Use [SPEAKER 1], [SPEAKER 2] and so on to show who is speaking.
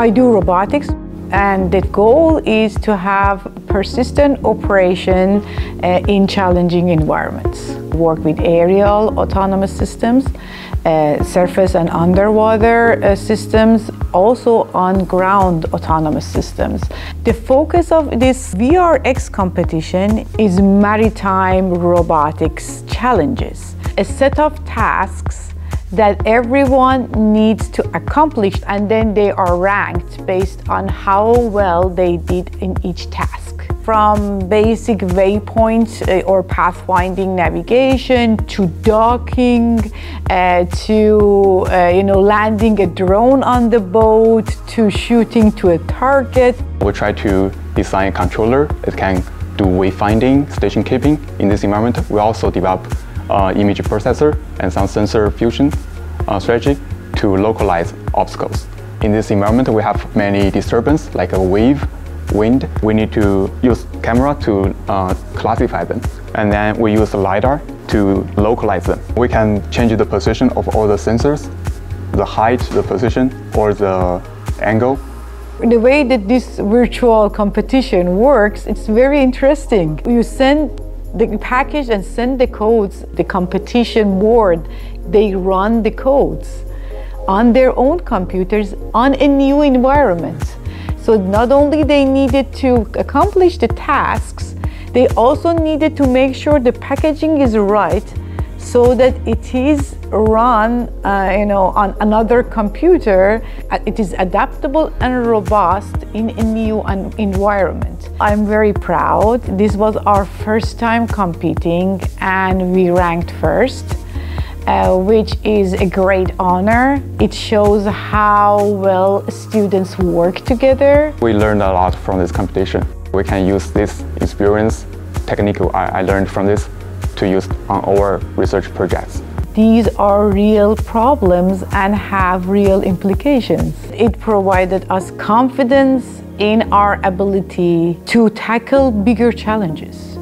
[SPEAKER 1] I do robotics and the goal is to have persistent operation uh, in challenging environments. Work with aerial autonomous systems, uh, surface and underwater uh, systems, also on ground autonomous systems. The focus of this VRX competition is maritime robotics challenges, a set of tasks that everyone needs to accomplish and then they are ranked based on how well they did in each task. From basic waypoint uh, or pathfinding navigation to docking uh, to uh, you know landing a drone on the boat to shooting to a target.
[SPEAKER 2] We try to design a controller that can do wayfinding, station keeping in this environment. We also develop image processor and some sensor fusion uh, strategy to localize obstacles. In this environment, we have many disturbance like a wave, wind. We need to use camera to uh, classify them. And then we use LiDAR to localize them. We can change the position of all the sensors, the height, the position, or the angle.
[SPEAKER 1] The way that this virtual competition works, it's very interesting. You send the package and send the codes, the competition board, they run the codes on their own computers on a new environment. So not only they needed to accomplish the tasks, they also needed to make sure the packaging is right so that it is run uh, you know on another computer uh, it is adaptable and robust in a new environment i'm very proud this was our first time competing and we ranked first uh, which is a great honor. It shows how well students work together.
[SPEAKER 2] We learned a lot from this competition. We can use this experience, technical I, I learned from this, to use on our research projects.
[SPEAKER 1] These are real problems and have real implications. It provided us confidence in our ability to tackle bigger challenges.